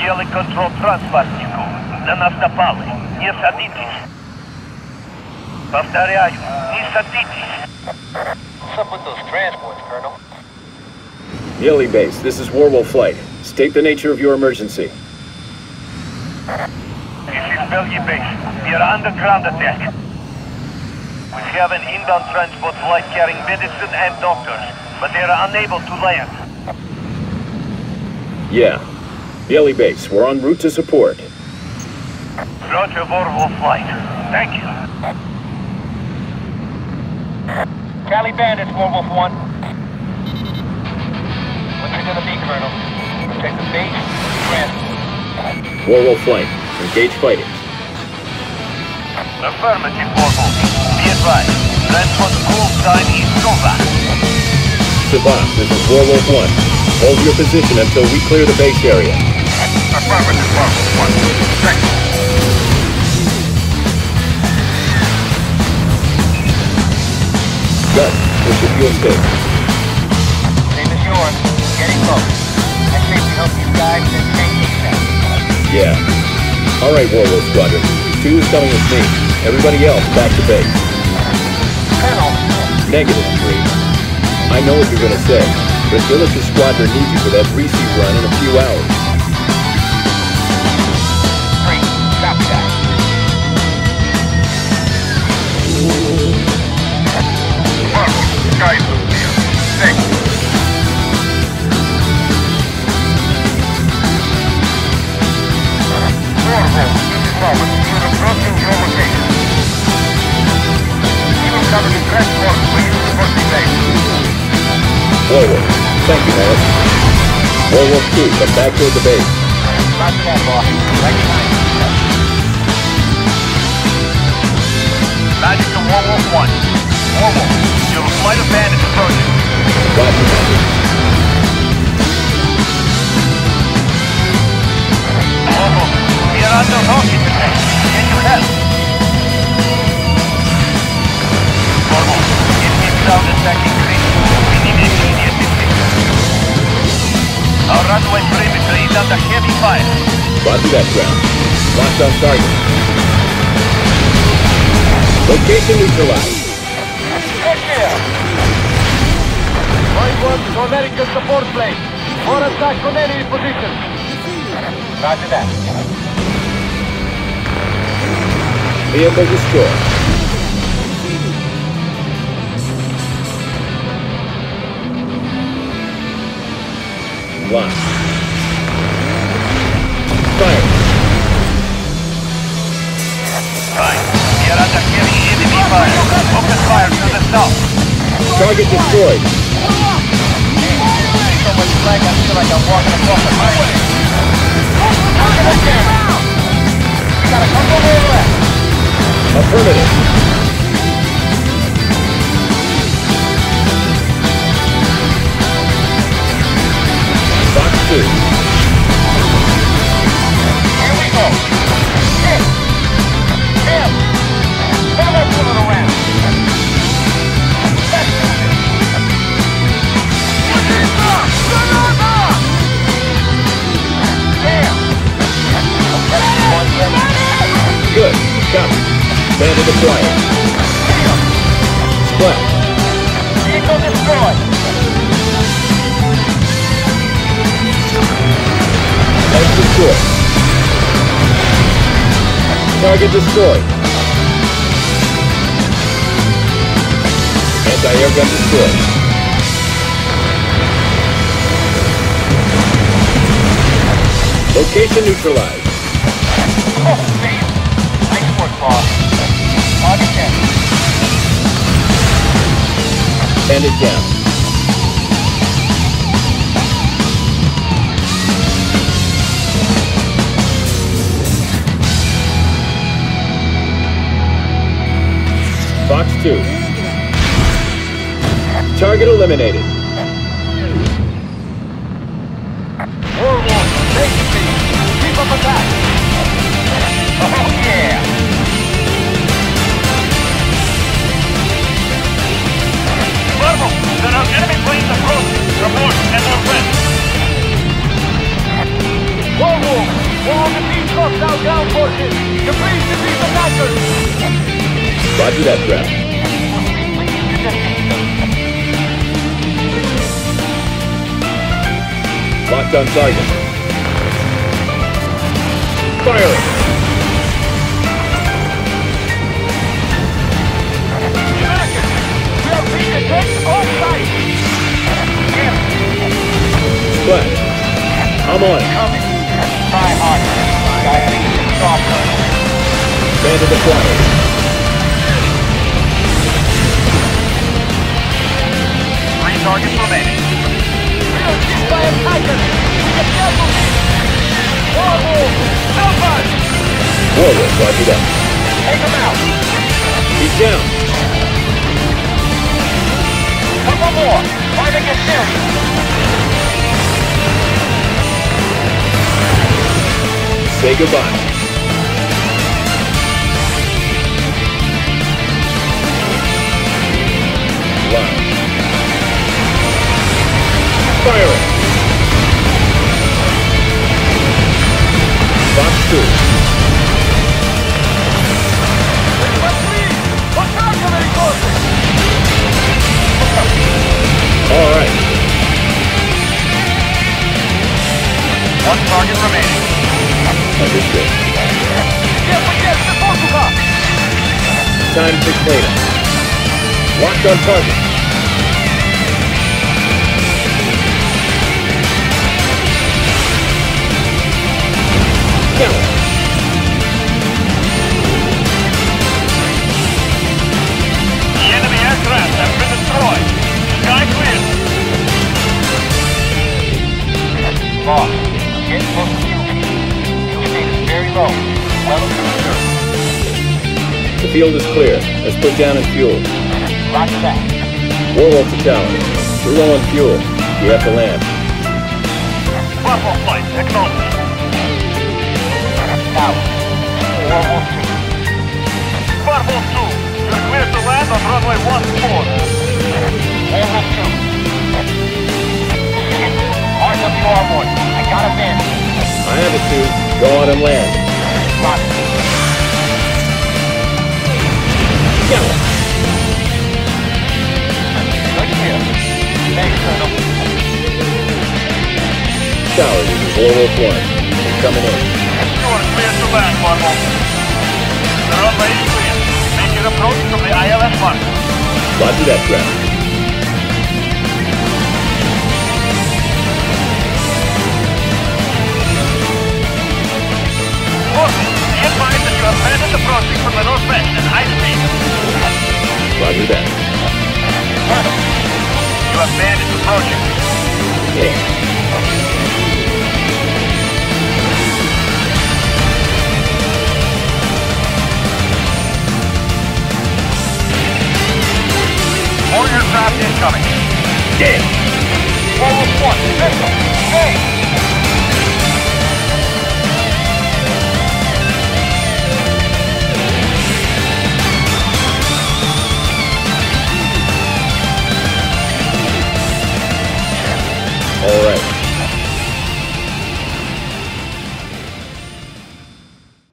Белый контроль транспортнику. На нас напали. Не садитесь. Повторяю, не садитесь. What's up with those transports, Colonel? Yelly Base, this is Warwolf Flight. State the nature of your emergency. This is Belgian base. We are underground attack. We have an inbound transport flight carrying medicine and doctors, but they are unable to land. Yeah. Yelly Base, we're en route to support. Roger, Warwolf flight. Thank you. Cali Bandits, Warwolf 1. What's it gonna be, Colonel? Protect the base, transport. Warwolf Flight, engage fighting. Affirmative, Warwolf. Be advised. Transport call time is over. Savant, this is Warwolf 1. Hold your position until we clear the base area. Affirmative, Warwolf 1. Thank you. Gus, push your fuel yours. Getting close. I guys. Yeah. Alright, Warwolf Squadron. Two is coming with me. Everybody else, back to base. Negative, three. I know what you're gonna say, but Billis' squadron needs you for that reseed run in a few hours. For you for the base. Warwolf, thank you, Morris. Warwolf 2, come back toward the base. Roger that, boss. Recognize. Magic to Warwolf 1. Warwolf, you have a flight of bandits approaching. Is under heavy fire. Roger that, ground. Locked on target. Location neutralized. Head here. Point one to American support plane. For attack on enemy position. Roger that. Vehicle destroyed. Locked. Fire. Focus fire to the south. Target destroyed. So much flag, I feel like I'm walking across the highway. You Bandit acquired. Splash. Vehicle destroyed. Tank destroyed. Target destroyed. Anti-air gun destroyed. Location neutralized. Oh, man. Nice work, boss. Target down. Bandit down. Fox 2. Target eliminated. Take the Keep up attack. Roger that, ground. Locked on target. Firing! I'm on. Coming. Try hard. Guy, I think it's soft. Targets remaining. We are hit by a tiger! Get careful! Bravo! Help us! Warlord, roger that. Take him out! He's down. Couple more! Try to get serious! Say goodbye. Time to clean up. Locked on target. Count. Field is clear. Let's put down and fuel. Roger that. Warwolf to tower. We're low on fuel. We have to land. Bravo flight, acknowledged. Now, Warwolf 2. Bravo 2, you're clear to land on runway 14. Warwolf 2. RWR 1. I got a man. I have it too. Go on and land. Tower, this is Warwolf 1. We're coming in. Clear to land. The. Make approach from the ILS mark. Roger that, ground. That you have bandits approaching from the northwest at high speed. Roger that. You have bandits approaching. Aircraft incoming. Damn.